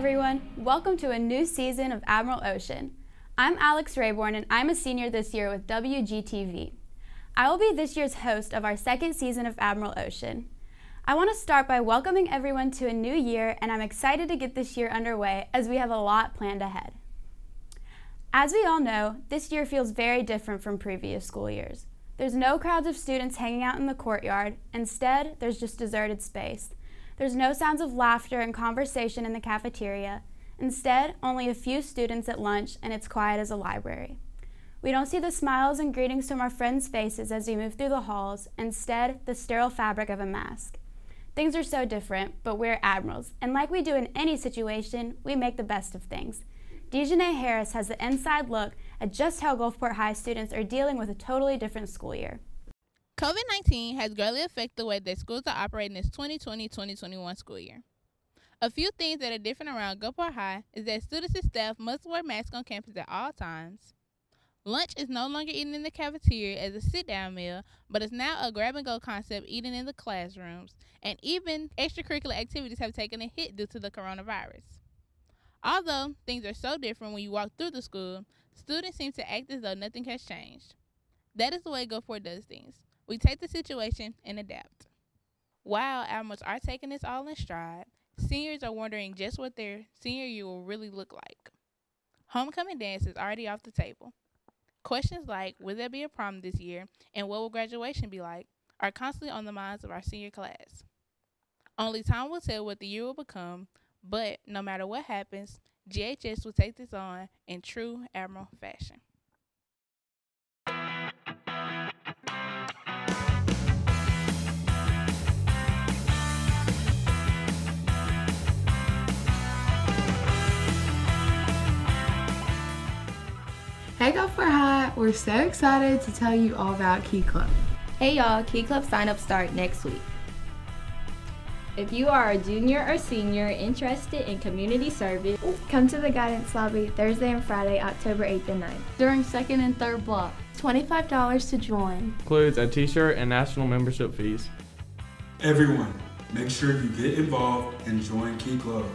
everyone. Welcome to a new season of Admiral Ocean. I'm Alex Rayborn, and I'm a senior this year with WGTV. I will be this year's host of our second season of Admiral Ocean. I want to start by welcoming everyone to a new year, and I'm excited to get this year underway as we have a lot planned ahead. As we all know, this year feels very different from previous school years. There's no crowds of students hanging out in the courtyard. Instead, there's just deserted space. There's no sounds of laughter and conversation in the cafeteria. Instead, only a few students at lunch, and it's quiet as a library. We don't see the smiles and greetings from our friends' faces as we move through the halls, instead, the sterile fabric of a mask. Things are so different, but we're admirals, and like we do in any situation, we make the best of things. Dejanay Harris has the inside look at just how Gulfport High students are dealing with a totally different school year. COVID 19 has greatly affected the way that schools are operating this 2020 2021 school year. A few things that are different around Gulfport High is that students and staff must wear masks on campus at all times. Lunch is no longer eaten in the cafeteria as a sit down meal, but is now a grab and go concept eaten in the classrooms, and even extracurricular activities have taken a hit due to the coronavirus. Although things are so different when you walk through the school, students seem to act as though nothing has changed. That is the way Gulfport does things. We take the situation and adapt. While Admirals are taking this all in stride, seniors are wondering just what their senior year will really look like. Homecoming dance is already off the table. Questions like, will there be a prom this year and what will graduation be like, are constantly on the minds of our senior class. Only time will tell what the year will become, but no matter what happens, GHS will take this on in true Admiral fashion. Hey for High, we're so excited to tell you all about Key Club. Hey y'all, Key Club sign up start next week. If you are a junior or senior interested in community service, come to the guidance lobby Thursday and Friday, October 8th and 9th. During second and third block. $25 to join. Includes a t-shirt and national membership fees. Everyone, make sure you get involved and join Key Club.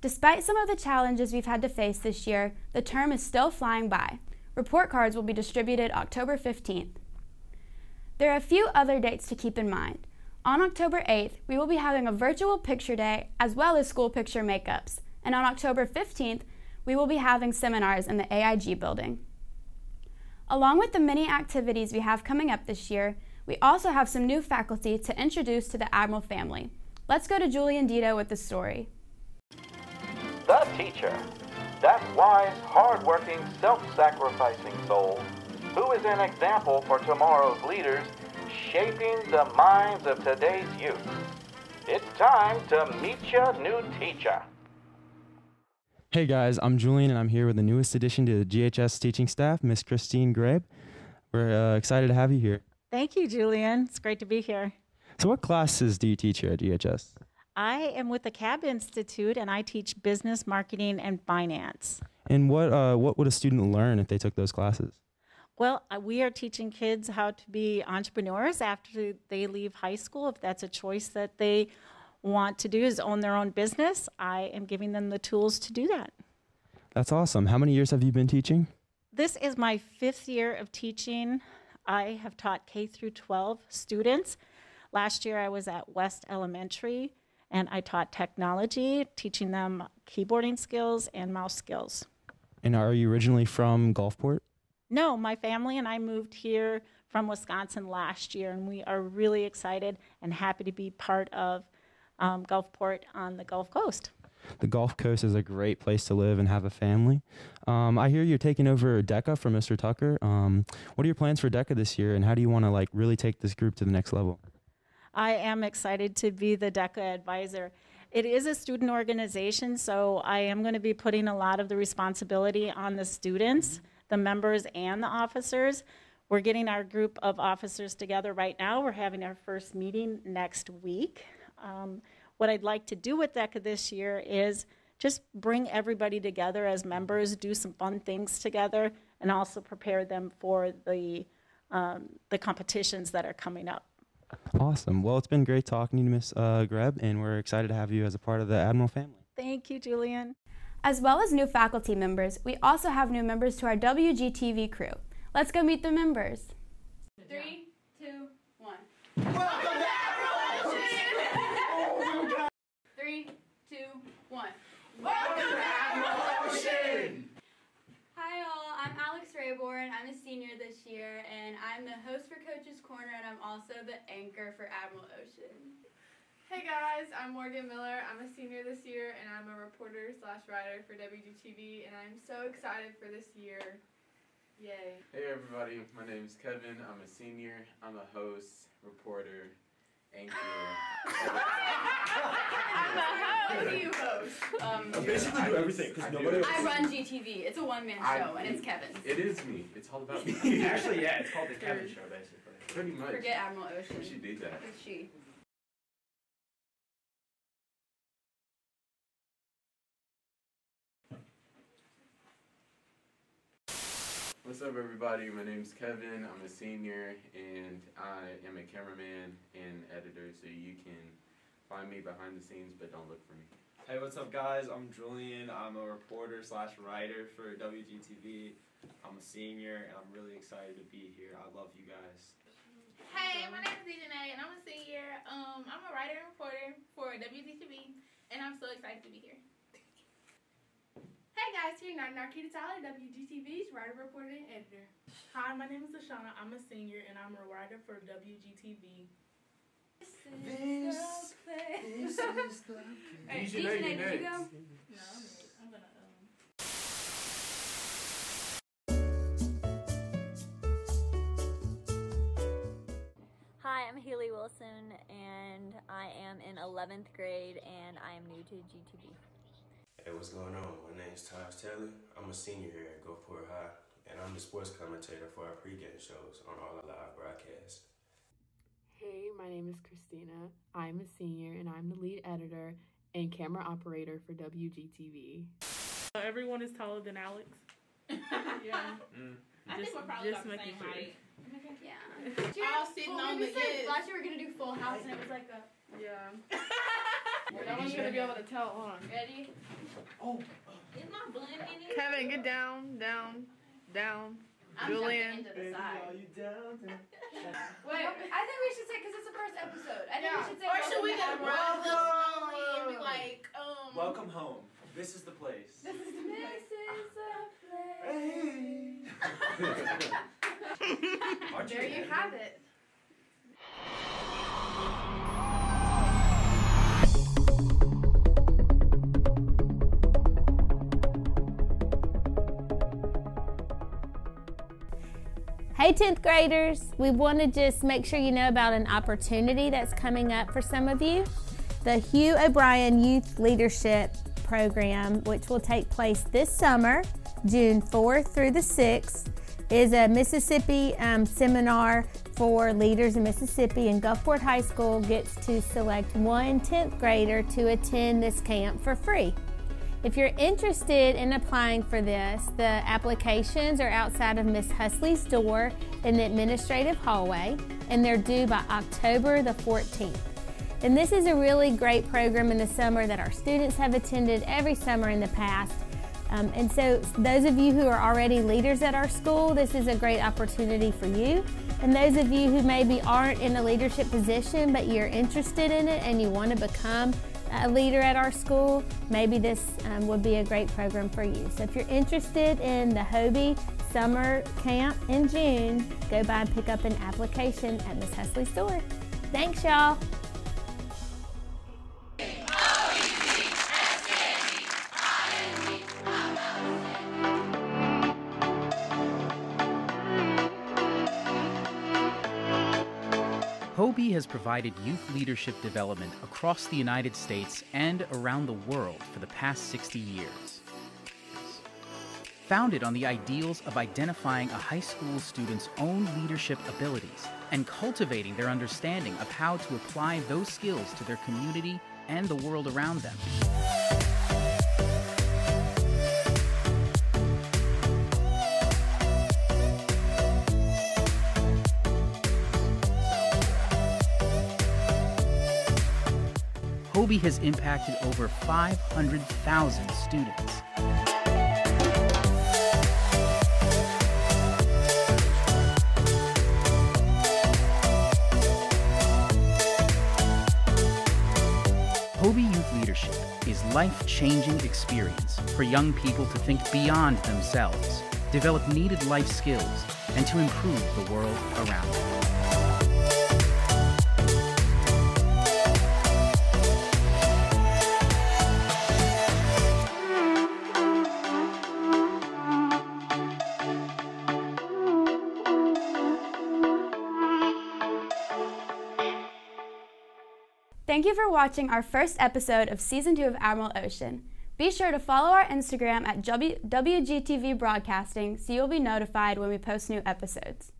Despite some of the challenges we've had to face this year, the term is still flying by. Report cards will be distributed October 15th. There are a few other dates to keep in mind. On October 8th, we will be having a virtual picture day as well as school picture makeups. And on October 15th, we will be having seminars in the AIG building. Along with the many activities we have coming up this year, we also have some new faculty to introduce to the Admiral family. Let's go to Julian Dito with the story. The teacher that wise, hard-working, self-sacrificing soul who is an example for tomorrow's leaders, shaping the minds of today's youth. It's time to meet your new teacher. Hey guys, I'm Julian and I'm here with the newest addition to the GHS teaching staff, Miss Christine Grabe. We're uh, excited to have you here. Thank you, Julian. It's great to be here. So, what classes do you teach here at GHS? I am with the CAB Institute and I teach business, marketing, and finance. And what, uh, what would a student learn if they took those classes? Well, uh, we are teaching kids how to be entrepreneurs after they leave high school. If that's a choice that they want to do, is own their own business, I am giving them the tools to do that. That's awesome. How many years have you been teaching? This is my fifth year of teaching. I have taught K through 12 students. Last year I was at West Elementary and I taught technology, teaching them keyboarding skills and mouse skills. And are you originally from Gulfport? No, my family and I moved here from Wisconsin last year, and we are really excited and happy to be part of um, Gulfport on the Gulf Coast. The Gulf Coast is a great place to live and have a family. Um, I hear you're taking over DECA from Mr. Tucker. Um, what are your plans for DECA this year, and how do you want to like really take this group to the next level? I am excited to be the DECA advisor. It is a student organization, so I am going to be putting a lot of the responsibility on the students, the members, and the officers. We're getting our group of officers together right now. We're having our first meeting next week. Um, what I'd like to do with DECA this year is just bring everybody together as members, do some fun things together, and also prepare them for the, um, the competitions that are coming up. Awesome. Well, it's been great talking to you, Miss uh, Greb, and we're excited to have you as a part of the Admiral family. Thank you, Julian. As well as new faculty members, we also have new members to our WGTV crew. Let's go meet the members. Three, two, one. Welcome Three, two, one. Welcome to Admiral Ocean! Hi all, I'm Alex Rayborn. I'm a senior this year, and I'm the host for Coach's Corner, and I'm also the anchor for Admiral Ocean. Hey guys, I'm Morgan Miller. I'm a senior this year, and I'm a reporter slash writer for WGTV, and I'm so excited for this year. Yay. Hey everybody, my name is Kevin. I'm a senior. I'm a host, reporter, anchor. I'm a host. What do you host? Um, I basically do everything because nobody else. I run GTV. It's a one-man I- show, and it's Kevin. It is me. It's all about me. Actually, yeah, it's called the Kevin Show, basically. Pretty much. Forget Admiral Ocean. She did that. It's she. What's up, everybody? My name's Kevin. I'm a senior, and I am a cameraman and editor, so you can find me behind the scenes, but don't look for me. Hey, what's up, guys? I'm Julian. I'm a reporter slash writer for WGTV. I'm a senior, and I'm really excited to be here. I love you guys. Hey, my name is Dejanay, and I'm a senior. Um, I'm a writer and reporter for WGTV, and I'm so excited to be here. Hey guys, here Nar Narkita Tyler, WGTV's writer, reporter, and editor. Hi, my name is Lashana. I'm a senior and I'm a writer for WGTV. This is the place. This is the place. Alright, Dejanay, did you go? No, I'm gonna. Um... I'm Haley Wilson, and I am in 11th grade, and I am new to GTV. Hey, what's going on? My name's Taj Taylor. I'm a senior here at Gulfport High, and I'm the sports commentator for our pregame shows on all our live broadcasts. Hey, my name is Christina. I'm a senior, and I'm the lead editor and camera operator for WGTV. Uh, everyone is taller than Alex. yeah. Mm. I think we're probably just about the making same sure. height. Yeah. All sitting on the said yes. Last year we were gonna do Full House, and it was like a. Yeah. no one's gonna be able to tell. Hold on. Ready? Oh. Is my bun in it? Kevin, get down, down, down. I'm Julian. jumping into the side. you down? Wait, I think we should say because it's the first episode. I think Yeah. we should say. Or should we welcome to just Admiral. slowly and be like, um. Welcome home. This is the place. This is the place. Aren't There you have it. Hey, 10th graders, we want to just make sure you know about an opportunity that's coming up for some of you. The Hugh O'Brian Youth Leadership Program, which will take place this summer, June 4th through the 6th, is a Mississippi um, seminar for leaders in Mississippi, and Gulfport High School gets to select one 10th grader to attend this camp for free. If you're interested in applying for this, the applications are outside of Miss Husley's door in the administrative hallway, and they're due by October the 14th. And this is a really great program in the summer that our students have attended every summer in the past. Um, and so, those of you who are already leaders at our school, this is a great opportunity for you. And those of you who maybe aren't in a leadership position but you're interested in it and you want to become a leader at our school, maybe this um, would be a great program for you. So if you're interested in the HOBY Summer Camp in June, go by and pick up an application at Miss Husley's store. Thanks, y'all. Has provided youth leadership development across the United States and around the world for the past 60 years. Founded on the ideals of identifying a high school student's own leadership abilities and cultivating their understanding of how to apply those skills to their community and the world around them. HOBY has impacted over 500,000 students. HOBY Youth Leadership is life-changing experience for young people to think beyond themselves, develop needed life skills, and to improve the world around them. Thank you for watching our first episode of Season 2 of Admiral Ocean. Be sure to follow our Instagram at WGTV Broadcasting so you'll be notified when we post new episodes.